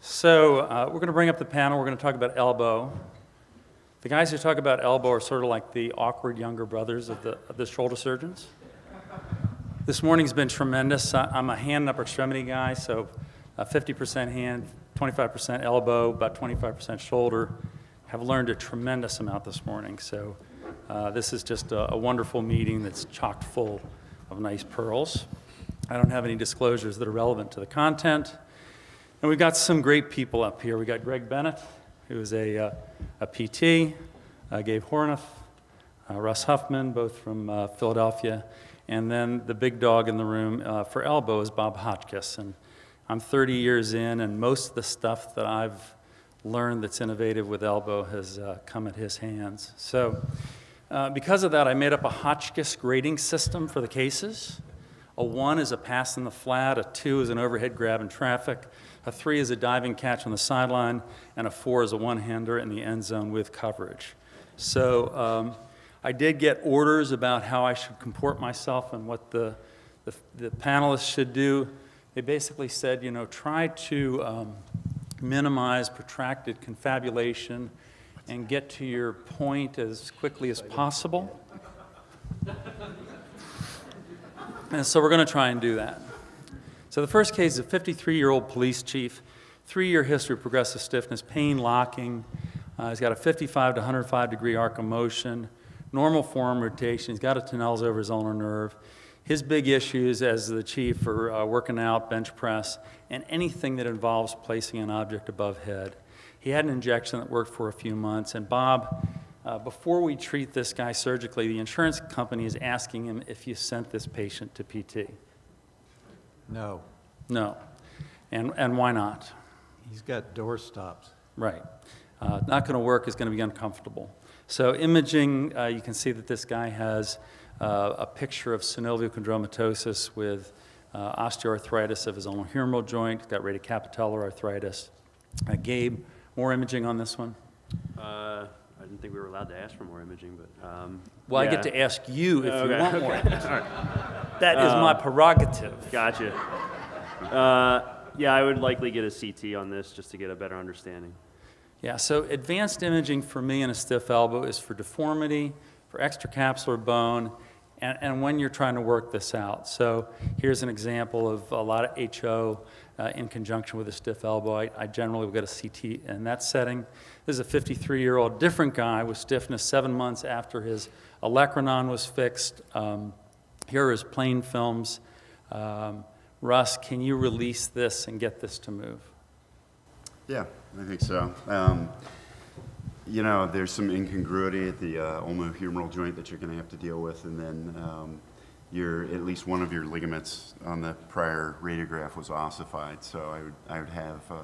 So uh, we're going to bring up the panel. We're going to talk about elbow. The guys who talk about elbow are sort of like the awkward younger brothers of the, of the shoulder surgeons. This morning's been tremendous. I- I'm a hand and upper extremity guy, so uh, 50% hand, 25% elbow, about 25% shoulder. Have learned a tremendous amount this morning. So uh, this is just a, a wonderful meeting that's chocked full of nice pearls. I don't have any disclosures that are relevant to the content. And we've got some great people up here. We got Greg Bennett, who is a, uh, a PT, uh, Gabe Horneff, uh, Russ Huffman, both from uh, Philadelphia, and then the big dog in the room uh, for elbow is Bob Hotchkiss. And I'm 30 years in, and most of the stuff that I've learned that's innovative with elbow has uh, come at his hands. So, because of that, I made up a Hotchkiss grading system for the cases. A one is a pass in the flat, a two is an overhead grab in traffic, a three is a diving catch on the sideline, and a four is a one hander in the end zone with coverage. So um, I did get orders about how I should comport myself and what the, the, the panelists should do. They basically said, you know, try to um, minimize protracted confabulation and get to your point as quickly as possible. And so we're going to try and do that. So the first case is a 53-year-old police chief, three-year history of progressive stiffness, pain locking. Uh, he's got a 55 to 105 degree arc of motion, normal form rotation. He's got a Tinel's over his ulnar nerve. His big issues as the chief are uh, working out, bench press, and anything that involves placing an object above head. He had an injection that worked for a few months, and Bob, uh, before we treat this guy surgically, the insurance company is asking him if you sent this patient to PT. No, No. And, and why not? he's got door stops. Right. Uh, not going to work, is going to be uncomfortable. So imaging, uh, you can see that this guy has uh, a picture of synovial chondromatosis with uh, osteoarthritis of his ulnohumeral joint, He's got radiocapitellar arthritis. Uh, Gabe, more imaging on this one? Uh, I didn't think we were allowed to ask for more imaging, but, um. Well, I get to ask you if you Okay, want more. okay, all right, That is my prerogative. Gotcha. Uh, yeah, I would likely get a CT on this just to get a better understanding. Yeah, so advanced imaging for me in a stiff elbow is for deformity, for extracapsular bone, and, and when you're trying to work this out. So here's an example of a lot of HO uh, in conjunction with a stiff elbow. I, I generally will get a CT in that setting. This is a 53-year-old different guy with stiffness seven months after his olecranon was fixed. Um, here are his plain films. Um, Russ, can you release this and get this to move? Yeah, I think so. Um, you know, there's some incongruity at the uh, ulnohumeral joint that you're going to have to deal with, and then um, your at least one of your ligaments on the prior radiograph was ossified, so I would I would have uh,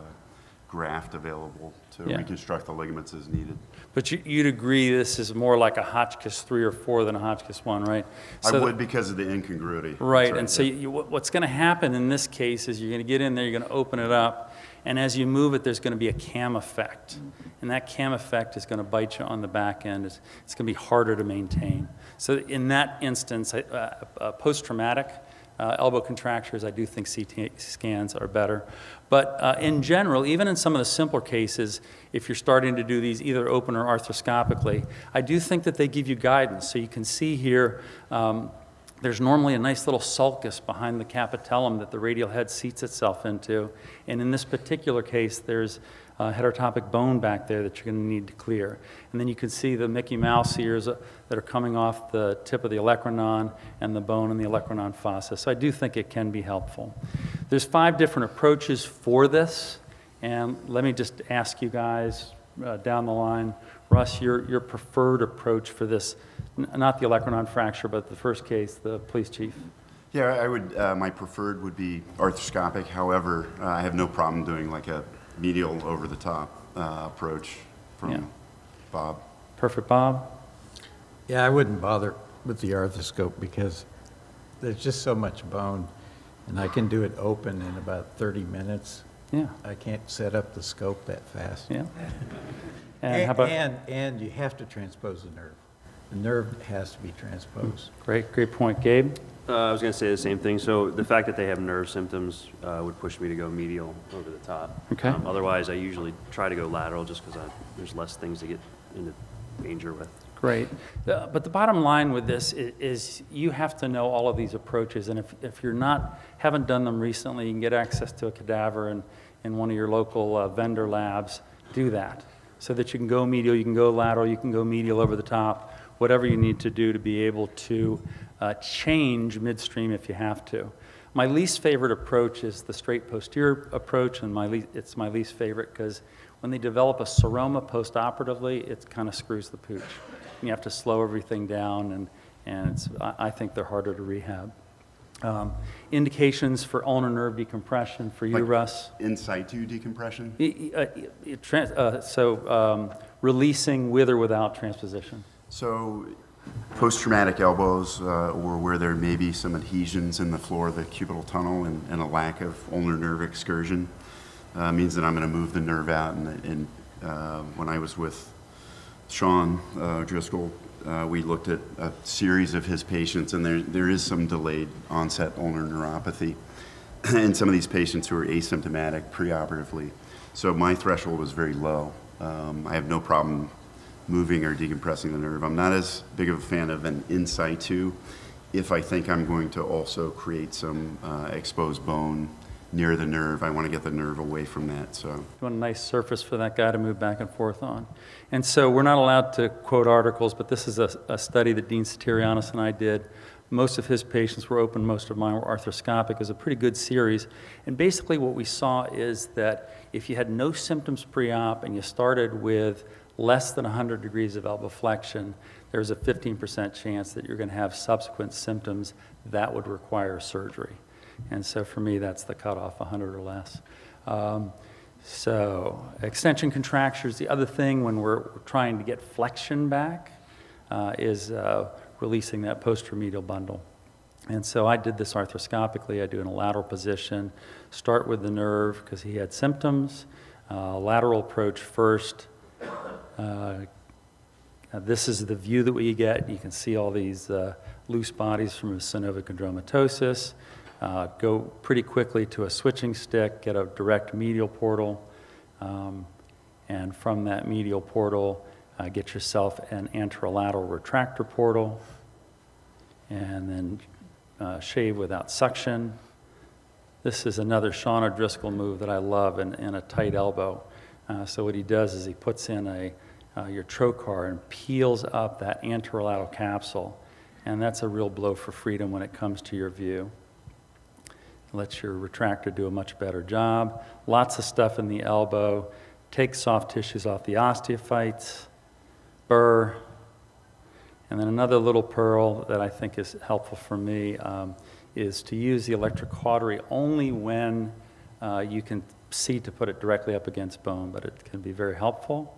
graft available to Yeah. reconstruct the ligaments as needed. But you, you'd agree this is more like a Hotchkiss 3 or 4 than a Hotchkiss 1, right? I would because of the incongruity. Right, and so you, what's going to happen in this case is you're going to get in there, you're going to open it up, and as you move it, there's going to be a cam effect. And that cam effect is going to bite you on the back end. It's, it's going to be harder to maintain. So in that instance, uh, uh, post-traumatic uh, elbow contractures, I do think CT scans are better. But uh, in general, even in some of the simpler cases, if you're starting to do these either open or arthroscopically, I do think that they give you guidance. So you can see here, um, there's normally a nice little sulcus behind the capitellum that the radial head seats itself into. And in this particular case, there's uh, heterotopic bone back there that you're going to need to clear. And then you can see the Mickey Mouse ears uh, that are coming off the tip of the olecranon and the bone in the olecranon fossa. So I do think it can be helpful. There's five different approaches for this. And let me just ask you guys uh, down the line, Russ, your, your preferred approach for this, not the olecranon fracture, but the first case, the police chief. Yeah, I would, uh, my preferred would be arthroscopic. However, uh, I have no problem doing like a medial over-the-top uh, approach from Yeah. Bob. Perfect, Bob? Yeah, I wouldn't bother with the arthroscope because there's just so much bone, and I can do it open in about 30 minutes. Yeah, I can't set up the scope that fast. yeah. And how about, And, and you have to transpose the nerve. The nerve has to be transposed. great, great point, Gabe? Uh, I was gonna say the same thing. So the fact that they have nerve symptoms uh, would push me to go medial over the top. Okay. Um, Otherwise, I usually try to go lateral just because there's less things to get into danger with. Great. The- But the bottom line with this i- is you have to know all of these approaches. And if, if you're not, haven't done them recently, you can get access to a cadaver in, in one of your local uh, vendor labs, do that. So that you can go medial, you can go lateral, you can go medial over the top, whatever you need to do to be able to uh, change midstream if you have to. My least favorite approach is the straight posterior approach, and my it's my least favorite because when they develop a seroma postoperatively, it kind of screws the pooch. You have to slow everything down, and, and it's, I, I think they're harder to rehab. Um, indications for ulnar nerve decompression for you, Like- Russ? In situ decompression? Uh, y- trans- uh, So um, releasing with or without transposition. So, post-traumatic elbows, uh, or where there may be some adhesions in the floor of the cubital tunnel and, and a lack of ulnar nerve excursion, uh, means that I'm going to move the nerve out. And, and uh, when I was with Sean uh, Driscoll, uh, we looked at a series of his patients, and there, there is some delayed onset ulnar neuropathy in some of these patients who are asymptomatic preoperatively. So my threshold is very low. Um, I have no problem moving or decompressing the nerve. I'm not as big of a fan of an in situ if I think I'm going to also create some uh, exposed bone near the nerve. I want to get the nerve away from that. So You want a nice surface for that guy to move back and forth on. And so we're not allowed to quote articles, but this is a, a study that Dean Sotereanos and I did. Most of his patients were open, most of mine were arthroscopic. It was a pretty good series. And basically, what we saw is that if you had no symptoms pre op and you started with less than 100 degrees of elbow flexion, there's a 15% chance that you're going to have subsequent symptoms that would require surgery. And so for me, that's the cutoff, 100 or less. Um, so extension contractures, the other thing when we're trying to get flexion back uh, is uh, releasing that posteromedial bundle. And so I did this arthroscopically. I do in a lateral position, start with the nerve because he had symptoms, uh, lateral approach first. Uh, This is the view that we get. You can see all these uh, loose bodies from a synovial chondromatosis. Uh, Go pretty quickly to a switching stick, get a direct medial portal, um, and from that medial portal, uh, get yourself an anterolateral retractor portal, and then uh, shave without suction. This is another Sean O'Driscoll move that I love in, in a tight elbow. Uh, so what he does is he puts in a uh, your trocar and peels up that anterolateral capsule, and that's a real blow for freedom when it comes to your view. It Lets your retractor do a much better job. Lots of stuff in the elbow. Take soft tissues off the osteophytes. Burr. And then another little pearl that I think is helpful for me um, is to use the electric cautery only when uh, you can see to put it directly up against bone, but it can be very helpful.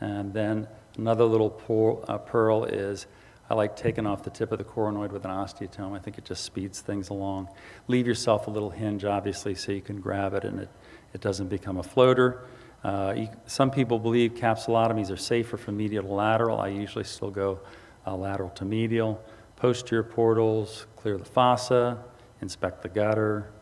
And then another little por- uh, pearl is I like taking off the tip of the coronoid with an osteotome. I think it just speeds things along. Leave yourself a little hinge, obviously, so you can grab it and it, it doesn't become a floater. Uh, you, some people believe capsulotomies are safer from medial to lateral. I usually still go uh, lateral to medial. Posterior portals, clear the fossa, inspect the gutter,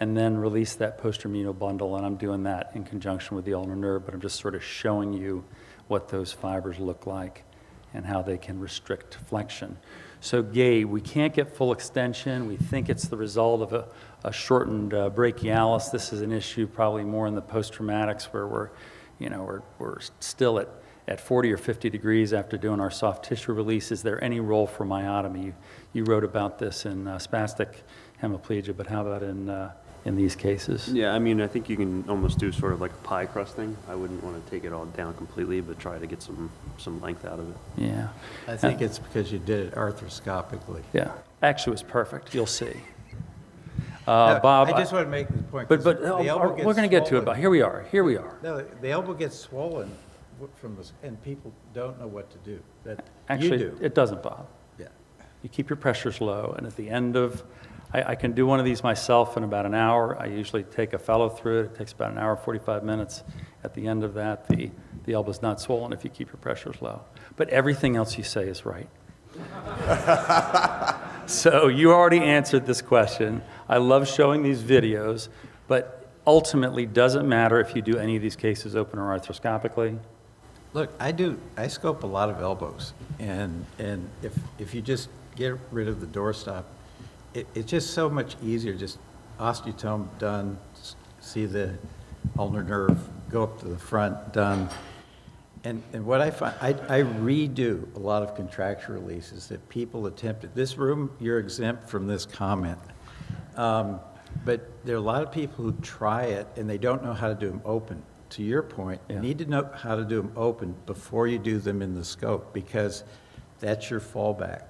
and then release that posteromedial bundle. And I'm doing that in conjunction with the ulnar nerve, but I'm just sort of showing you what those fibers look like and how they can restrict flexion. So Gabe, we can't get full extension. We think it's the result of a, a shortened uh, brachialis. This is an issue probably more in the post-traumatics where we're, you know, we're, we're still at, at 40 or 50 degrees after doing our soft tissue release. Is there any role for myotomy? You, you wrote about this in uh, spastic hemiplegia, but how about in, uh, in these cases? Yeah, I mean, I think you can almost do sort of like a pie crust thing. I wouldn't want to take it all down completely, but try to get some, some length out of it. Yeah. I think it's because you did it arthroscopically. Yeah, actually, it was perfect. You'll see. No, Uh, Bob, I just want to make the point. but 'cause but the uh, elbow we're going to get to it. swollen. But here we are. Here we are. No, the elbow gets swollen from the, and people don't know what to do. That, you Actually, do. it doesn't, Bob. Yeah. You keep your pressures low, and at the end of, I, I can do one of these myself in about an hour. I usually take a fellow through it. It takes about an hour, 45 minutes. At the end of that, the, the elbow's not swollen if you keep your pressures low. But everything else you say is right. So you already answered this question. I love showing these videos, but ultimately, doesn't matter if you do any of these cases open or arthroscopically. Look, I do, I scope a lot of elbows, and, and if, if you just get rid of the doorstop, it, it's just so much easier, just osteotome done, see the ulnar nerve, go up to the front, done. And, and what I find, I, I redo a lot of contracture releases that people attempted. This room, you're exempt from this comment. Um, But there are a lot of people who try it and they don't know how to do them open. To your point, you need to know how to do them open before you do them in the scope because that's your fallback.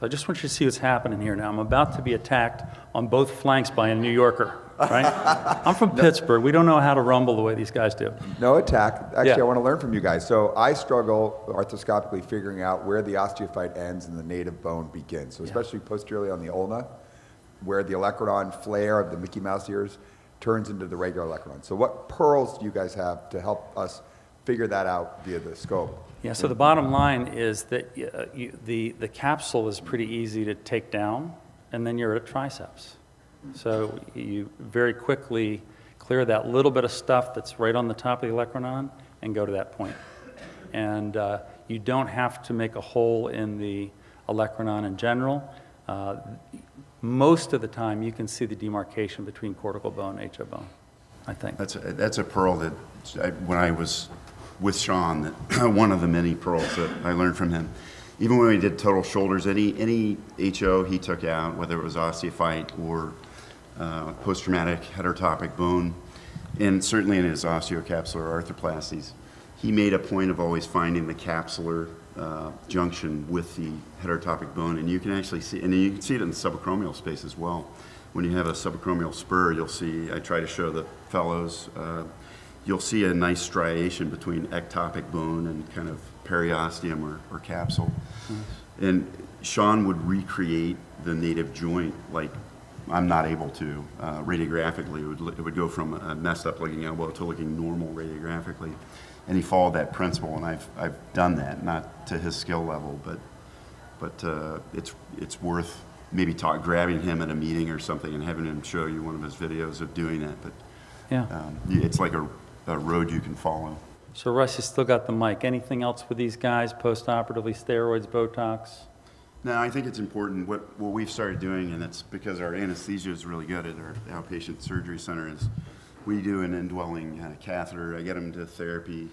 So I just want you to see what's happening here now. I'm about to be attacked on both flanks by a New Yorker, right? I'm from Pittsburgh. We don't know how to rumble the way these guys do. No attack. Actually, Yeah. I want to learn from you guys. So I struggle arthroscopically figuring out where the osteophyte ends and the native bone begins. So especially posteriorly on the ulna, where the olecranon flare of the Mickey Mouse ears turns into the regular olecranon. So what pearls do you guys have to help us figure that out via the scope? Yeah, so the bottom line is that uh, you- the, the capsule is pretty easy to take down, and then you're at triceps. So you very quickly clear that little bit of stuff that's right on the top of the olecranon and go to that point. And uh, you don't have to make a hole in the olecranon in general. Uh, Most of the time, you can see the demarcation between cortical bone and HO bone, I think. That's, a- that's a pearl that, I- when I was with Sean, that, one of the many pearls that I learned from him. Even when we did total shoulders, any, any HO he took out, whether it was osteophyte or uh, post-traumatic heterotopic bone, and certainly in his osteocapsular arthroplasties, he made a point of always finding the capsular uh, junction with the heterotopic bone, and you can actually see, and you can see it in the subacromial space as well. When you have a subacromial spur, you'll see, I try to show the fellows, uh, you'll see a nice striation between ectopic bone and kind of periosteum or, or capsule. And Sean would recreate the native joint like I'm not able to uh, radiographically. It would, it would go from a messed up looking elbow to looking normal radiographically. And he followed that principle, and I've, I've done that, not to his skill level, but, but uh, it's, it's worth maybe talk, grabbing him at a meeting or something and having him show you one of his videos of doing that. But Yeah. um, it's like a, a road you can follow. So Russ, you still got the mic. Anything else with these guys, post-operatively, steroids, Botox? No, I think it's important, what, what we've started doing, and it's because our anesthesia is really good at our outpatient surgery center, is we do an indwelling uh, catheter. I get them to therapy.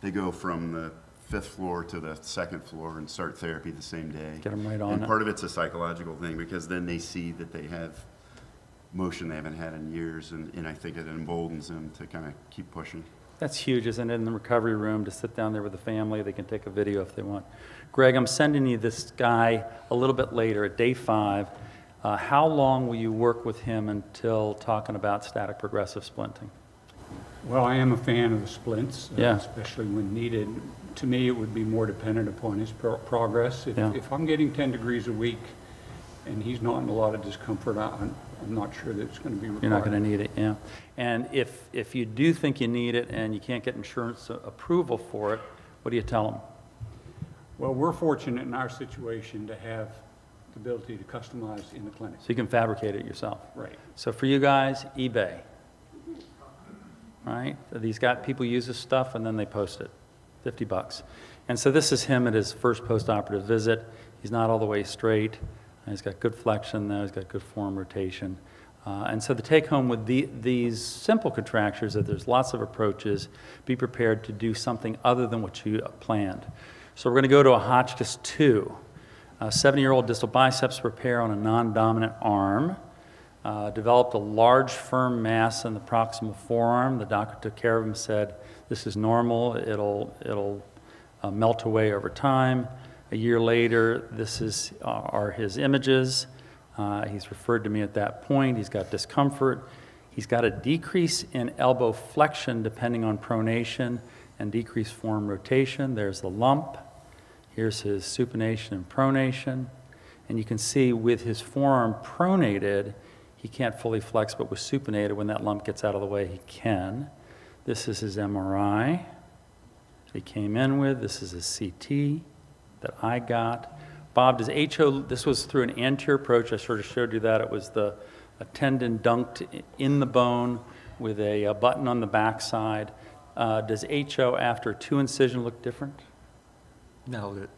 They go from the fifth floor to the second floor and start therapy the same day. Get 'em right on And it. part of it's a psychological thing, because then they see that they have motion they haven't had in years, and, and I think it emboldens them to kind of keep pushing. That's huge, isn't it, in the recovery room, to sit down there with the family, they can take a video if they want. Greg, I'm sending you this guy a little bit later, at day five. Uh, How long will you work with him until talking about static progressive splinting? Well, I am a fan of the splints, uh, Yeah. especially when needed. To me, it would be more dependent upon his pro- progress. If Yeah. if I'm getting 10 degrees a week and he's not in a lot of discomfort, I- I'm not sure that it's going to be required. You're not going to need it, yeah. And if, if you do think you need it and you can't get insurance approval for it, what do you tell them? Well, we're fortunate in our situation to have the ability to customize in the clinic. So you can fabricate it yourself. Right. So for you guys, eBay, right? These got, people use this stuff and then they post it, 50 bucks. And so this is him at his first post-operative visit. He's not all the way straight. He's got good flexion though, he's got good form rotation. Uh, And so the take-home with the, these simple contractures, is that there's lots of approaches, be prepared to do something other than what you planned. So we're going to go to a Hotchkiss 2, a 70-year-old distal biceps repair on a non-dominant arm. Uh, developed a large firm mass in the proximal forearm. The doctor took care of him, said, this is normal, it'll, it'll uh, melt away over time. A year later, this is, uh, are his images. Uh, he's referred to me at that point. He's got discomfort. He's got a decrease in elbow flexion depending on pronation and decreased form rotation. There's the lump. Here's his supination and pronation. And you can see with his forearm pronated, he can't fully flex, but with supinated, when that lump gets out of the way, he can. This is his MRI that he came in with. This is his CT that I got. Bob, does HO, this was through an anterior approach, I sort of showed you that, it was the, a tendon dunked in the bone with a uh, button on the backside. Uh, Does HO after two incision look different? No, it,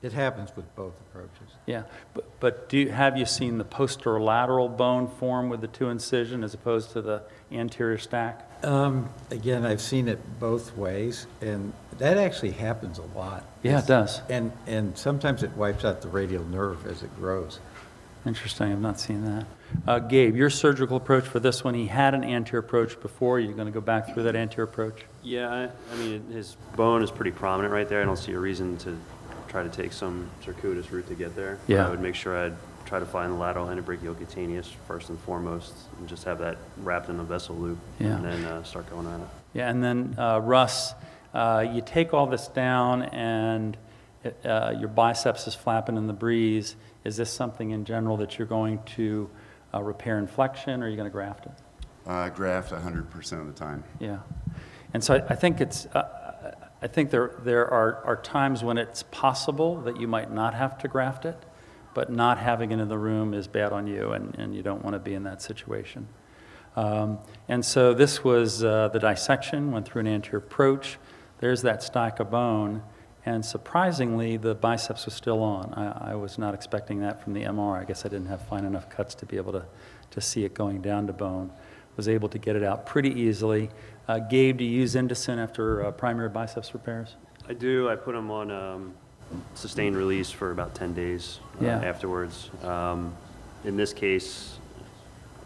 it happens with both approaches. Yeah, but, but do, you- have you seen the posterolateral bone form with the two incision as opposed to the anterior stack? Um, Again, I've seen it both ways, and that actually happens a lot. Yeah, it does. And, and sometimes it wipes out the radial nerve as it grows. Interesting, I've not seen that. Uh, Gabe, your surgical approach for this one, he had an anterior approach before, you're going to go back through that anterior approach? Yeah, I, I mean, his bone is pretty prominent right there. I don't see a reason to try to take some circuitous route to get there. Yeah. I would make sure I'd try to find the lateral brachiocutaneous first and foremost, and just have that wrapped in a vessel loop. Yeah. And then uh, start going at it. Yeah, and then uh, Russ, uh, you take all this down and uh, your biceps is flapping in the breeze. Is this something in general that you're going to uh, repair in flexion, or are you going to graft it? Uh, graft 100% of the time. Yeah. And so I, I think it's, uh, I think there, there are, are times when it's possible that you might not have to graft it, but not having it in the room is bad on you, and, and you don't want to be in that situation. Um, and so this was uh, the dissection, went through an anterior approach. There's that stack of bone, and surprisingly, the biceps was still on. I, I was not expecting that from the MR. I guess I didn't have fine enough cuts to be able to, to see it going down to bone. Was able to get it out pretty easily. Uh, Gabe, do you use Indocin after uh, primary biceps repairs? I do. I put them on um, sustained release for about 10 days uh, Yeah. afterwards. Um, in this case,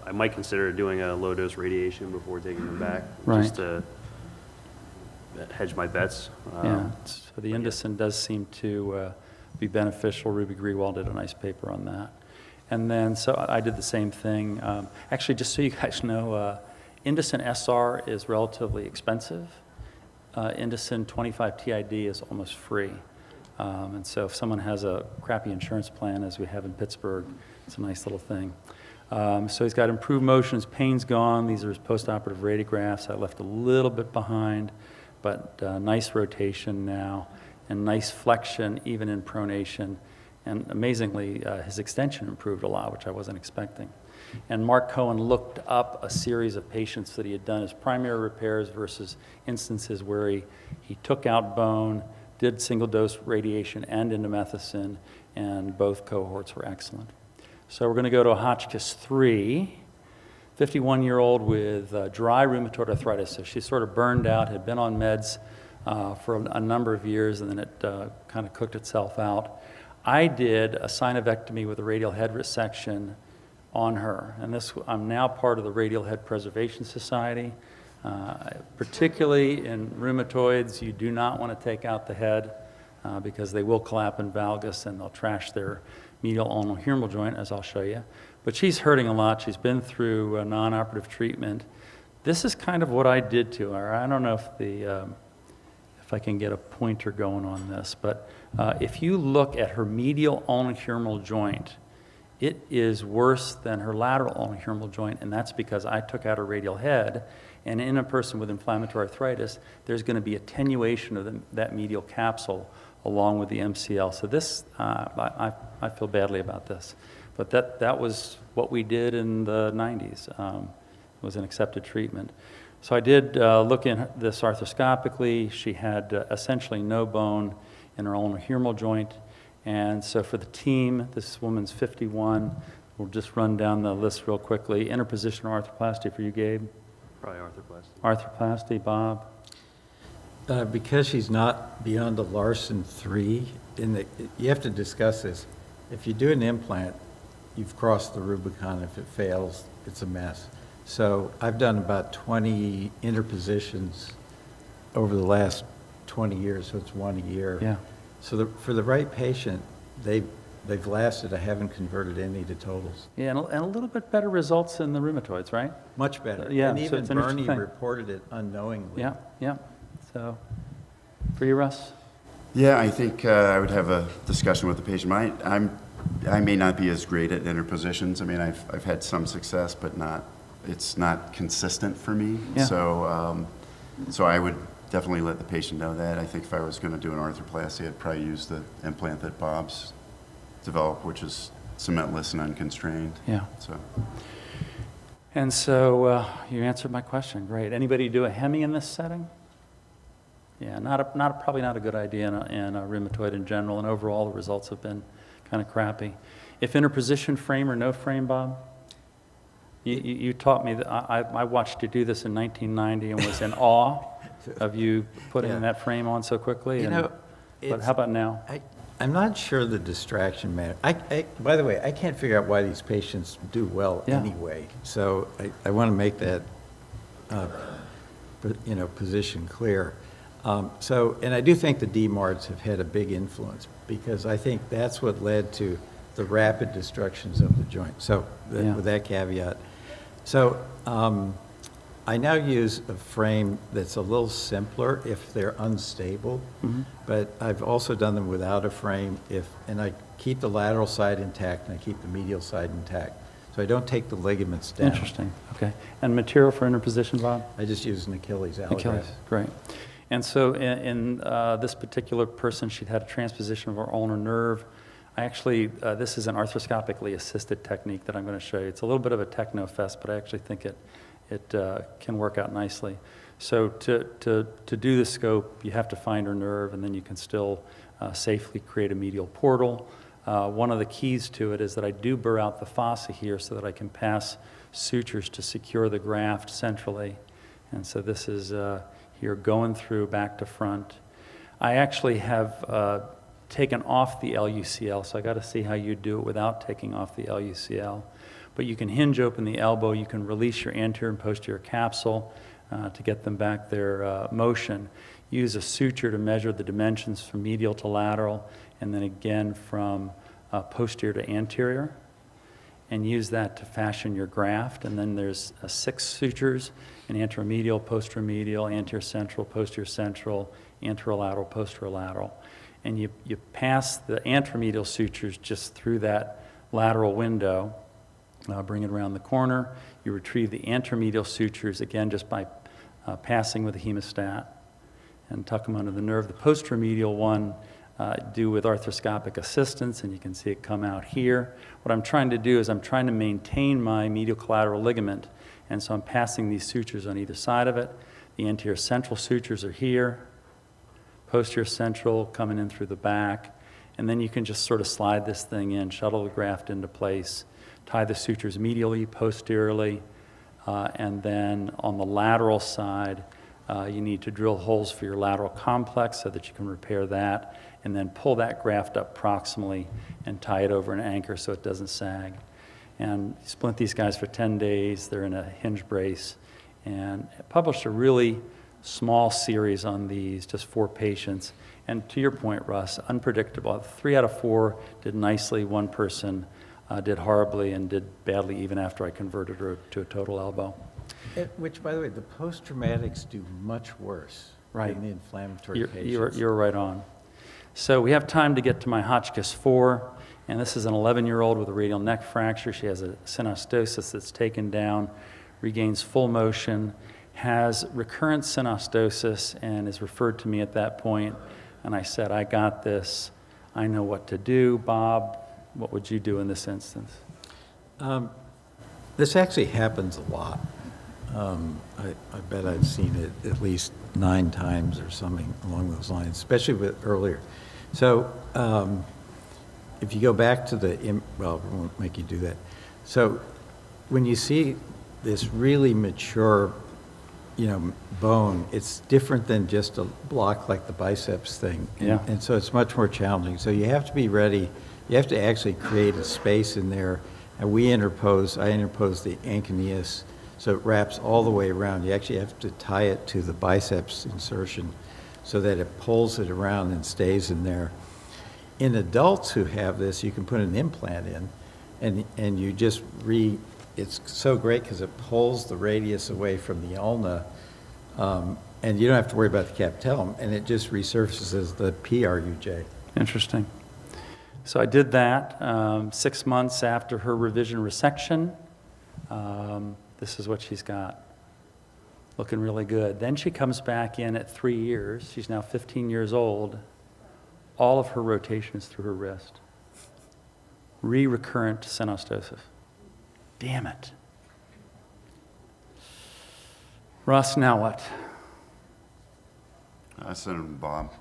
I might consider doing a low dose radiation before taking them back, just to hedge my bets. Yeah, Um, so the Indocin does seem to uh, be beneficial. Ruby Grewal did a nice paper on that. And then, so I I did the same thing. Um, Actually, just so you guys know, uh, Indocin SR is relatively expensive. Uh, Indocin 25 TID is almost free. Um, And so if someone has a crappy insurance plan, as we have in Pittsburgh, it's a nice little thing. Um, So he's got improved motion, his pain's gone, these are his postoperative radiographs. I left a little bit behind, but uh, nice rotation now, and nice flexion even in pronation. And amazingly, uh, his extension improved a lot, which I wasn't expecting. And Mark Cohen looked up a series of patients that he had done as primary repairs versus instances where he, he took out bone, did single dose radiation and indomethacin, and both cohorts were excellent. So we're going to go to Hotchkiss 3, 51 year old with uh, dry rheumatoid arthritis. So she's sort of burned out, had been on meds uh, for a, a number of years, and then it uh, kind of cooked itself out. I did a synovectomy with a radial head resection on her, and this I'm now part of the Radial Head Preservation Society. Uh, particularly in rheumatoids, you do not want to take out the head uh, because they will collapse in valgus and they'll trash their medial ulnar humeral joint, as I'll show you. But she's hurting a lot. She's been through a non-operative treatment. This is kind of what I did to her. I don't know if the um, if I can get a pointer going on this, but uh, if you look at her medial ulnar humeral joint, it is worse than her lateral ulnar humeral joint, and that's because I took out her radial head. And in a person with inflammatory arthritis, there's going to be attenuation of the, that medial capsule along with the MCL. So this, uh, I- I feel badly about this. But that, that was what we did in the 90s, um, was an accepted treatment. So I did uh, look in this arthroscopically. She had uh, essentially no bone in her ulnar humeral joint. And so for the team, this woman's 51. We'll just run down the list real quickly. Interpositional arthroplasty for you, Gabe. Probably arthroplasty. Arthroplasty, Bob. Uh, Because she's not beyond the Larsen 3, in the, you have to discuss this. If you do an implant, you've crossed the Rubicon. If it fails, it's a mess. So I've done about 20 interpositions over the last 20 years, so it's one a year. Yeah. So the, for the right patient, they've, they've lasted. I haven't converted any to totals. Yeah, and a, and a little bit better results in the rheumatoids, right? Much better. Uh, yeah, And so even it's Bernie thing. reported it unknowingly. Yeah, yeah. So, for you, Russ? Yeah, I think uh, I would have a discussion with the patient. I, I'm, I may not be as great at interpositions. I mean, I've, I've had some success, but not, it's not consistent for me. Yeah. So, um, so I would definitely let the patient know that. I think if I was going to do an arthroplasty, I'd probably use the implant that Bob's developed, which is cementless and unconstrained. Yeah. So, And so uh, you answered my question. Great. Anybody do a Hemi in this setting? Yeah, not a, not a, probably not a good idea in, a, in a rheumatoid in general, and overall the results have been kind of crappy. If interposition frame or no frame, Bob? You, you, you taught me that I, I watched you do this in 1990 and was in awe of you putting Yeah. that frame on so quickly. You and- know, but how about now? I, I'm not sure the distraction matter. I, I, by the way, I can't figure out why these patients do well Yeah. anyway. So I, I want to make that, uh, you know, position clear. Um, So, and I do think the DMARDs have had a big influence because I think that's what led to the rapid destructions of the joint. So Yeah. with that caveat. So um, I now use a frame that's a little simpler if they're unstable, but I've also done them without a frame if, and I keep the lateral side intact and I keep the medial side intact. So I don't take the ligaments down. Interesting. Okay. And material for interposition, Bob? I just use an Achilles allograft. Achilles, great. And so in, in uh, this particular person, she'd had a transposition of her ulnar nerve. I actually, uh, this is an arthroscopically assisted technique that I'm going to show you. It's a little bit of a techno fest, but I actually think it, it uh, can work out nicely. So to, to, to do the scope, you have to find her nerve, and then you can still uh, safely create a medial portal. Uh, One of the keys to it is that I do burr out the fossa here so that I can pass sutures to secure the graft centrally. And so this is uh, here going through back to front. I actually have uh, taken off the LUCL, so I got to see how you do it without taking off the LUCL. But you can hinge open the elbow, you can release your anterior and posterior capsule uh, to get them back their uh, motion. Use a suture to measure the dimensions from medial to lateral, and then again from uh, posterior to anterior and use that to fashion your graft. And then there's uh, six sutures, an anteromedial, posteromedial, anterior central, posterior central, anterolateral, posterolateral. And you, you pass the anteromedial sutures just through that lateral window, uh, bring it around the corner. You retrieve the anteromedial sutures, again, just by uh, passing with a hemostat and tuck them under the nerve. The posteromedial one, uh, do with arthroscopic assistance, and you can see it come out here. What I'm trying to do is I'm trying to maintain my medial collateral ligament, and so I'm passing these sutures on either side of it. The anterior central sutures are here, posterior central coming in through the back, and then you can just sort of slide this thing in, shuttle the graft into place, tie the sutures medially, posteriorly, uh, and then on the lateral side, uh, you need to drill holes for your lateral complex so that you can repair that, and then pull that graft up proximally and tie it over an anchor so it doesn't sag. And splint these guys for 10 days. They're in a hinge brace. And published a really small series on these, just four patients. And to your point, Russ, unpredictable. Three out of four did nicely. One person uh, did horribly and did badly even after I converted her to a total elbow. Which, by the way, the post-traumatics do much worse Right. than the inflammatory You're, patients. you're, you're right on. So we have time to get to my Hotchkiss 4, and this is an 11-year-old with a radial neck fracture. She has a synostosis that's taken down, regains full motion, has recurrent synostosis, and is referred to me at that point. And I said, I got this. I know what to do. Bob, what would you do in this instance? Um, This actually happens a lot. Um, I I bet I've seen it at least nine times or something along those lines, especially with earlier. So um, if you go back to the, im- well, I won't make you do that. So when you see this really mature, you know, bone, it's different than just a block like the biceps thing. And- Yeah. And so it's much more challenging. So you have to be ready, you have to actually create a space in there. And we interpose, I interpose the anconeus, so it wraps all the way around. You actually have to tie it to the biceps insertion so that it pulls it around and stays in there. In adults who have this, you can put an implant in, and, and you just re, it's so great because it pulls the radius away from the ulna, um, and you don't have to worry about the capitellum, and it just resurfaces the PRUJ. Interesting. So I did that um, six months after her revision resection. Um, this is what she's got. Looking really good. Then she comes back in at three years. She's now 15 years old. All of her rotation is through her wrist. re-recurrent synostosis. Damn it. Russ, now what? I sent him to Bob.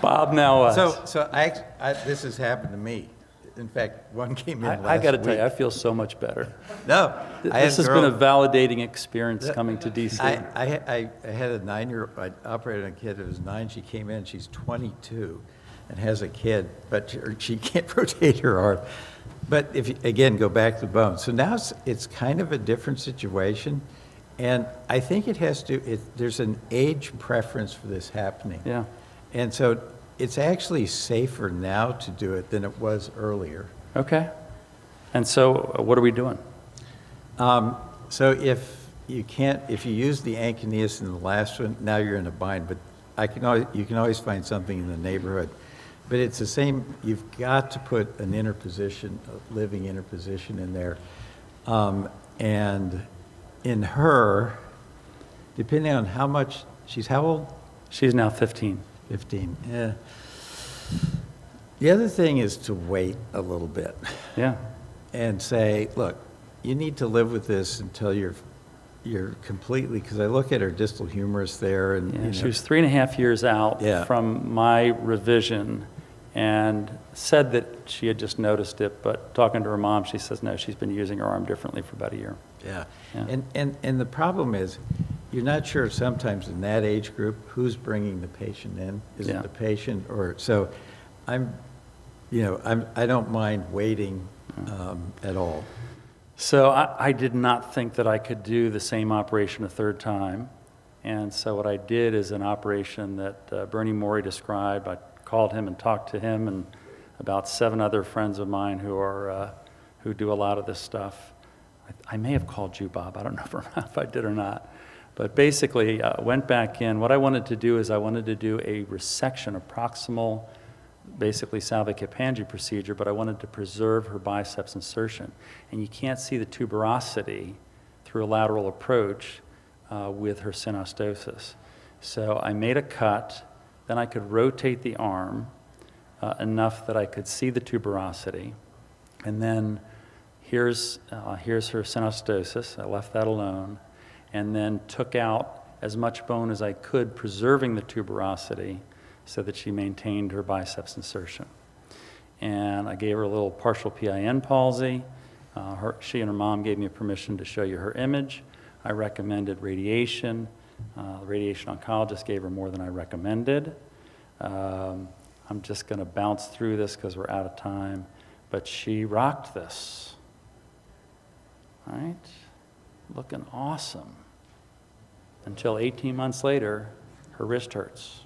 Bob, now what? So, so I, I, this has happened to me. In fact, one came in last I, I got to tell you, I feel so much better. No. Th- I This has been a validating experience coming to DC. I, I, I had a nine-year, old I operated on a kid that was nine, she came in, she's 22 and has a kid, but she- or she can't rotate her arm. But if, you again, go back to bone. So now it's, it's kind of a different situation. And I think it has to, it, there's an age preference for this happening. Yeah. And so it's actually safer now to do it than it was earlier. Okay. And so uh, what are we doing? Um, So if you can't, if you use the Anconeus in the last one, now you're in a bind, but I can always, you can always find something in the neighborhood. But it's the same, you've got to put an interposition, a living interposition in there. Um, And in her, depending on how much, she's how old? She's now 15. 15, yeah. The other thing is to wait a little bit Yeah. and say, look, you need to live with this until you're, you're completely, because I look at her distal humerus there and, you Yeah, she was three and a half years out Yeah. from my revision and said that she had just noticed it, but talking to her mom, she says, no, she's been using her arm differently for about a year. yeah. Yeah. And, and, and the problem is, you're not sure sometimes in that age group, who's bringing the patient in? Is Yeah. it the patient or, so I'm, you know, I'm, I don't mind waiting um, at all. So I, I did not think that I could do the same operation a third time. And so what I did is an operation that uh, Bernie Morrey described. I called him and talked to him and about seven other friends of mine who are, uh, who do a lot of this stuff. I, I may have called you, Bob. I don't know if, if I did or not. But basically, uh, went back in. What I wanted to do is I wanted to do a resection, a proximal basically Sauvé-Kapandji procedure, but I wanted to preserve her biceps insertion. And you can't see the tuberosity through a lateral approach uh, with her synostosis. So I made a cut, then I could rotate the arm uh, enough that I could see the tuberosity. And then here's, uh, here's her synostosis. I left that alone. And then took out as much bone as I could, preserving the tuberosity so that she maintained her biceps insertion. And I gave her a little partial PIN palsy. Uh, her, she and her mom gave me permission to show you her image. I recommended radiation. Uh, the radiation oncologist gave her more than I recommended. Um, I'm just going to bounce through this because we're out of time. But she rocked this. All right? Looking awesome. Until 18 months later, her wrist hurts.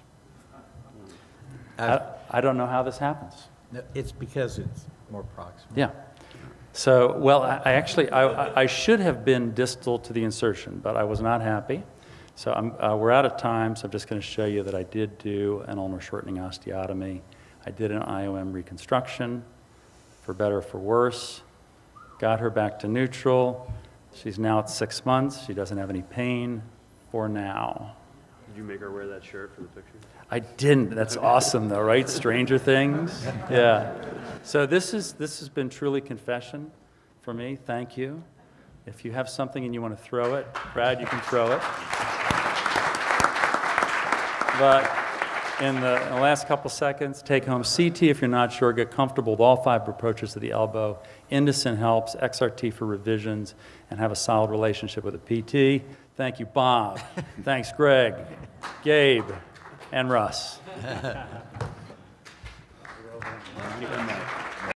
I, I don't know how this happens. No, It's because it's more proximal. Yeah. So, well, I I actually, I, I- should have been distal to the insertion, but I was not happy. So I'm, uh, we're out of time, so I'm just going to show you that I did do an ulnar shortening osteotomy. I did an IOM reconstruction, for better or for worse. Got her back to neutral. She's now at six months. She doesn't have any pain for now. Did you make her wear that shirt for the picture? I didn't. That's awesome, though, right? Stranger Things. Yeah. So this is this has been truly confession for me. Thank you. If you have something and you want to throw it, Brad, you can throw it. But in the, in the last couple seconds, take home CT if you're not sure. Get comfortable with all five approaches to the elbow. Indocin helps. XRT for revisions, and have a solid relationship with a PT. Thank you, Bob. Thanks, Greg, Gabe, and Russ.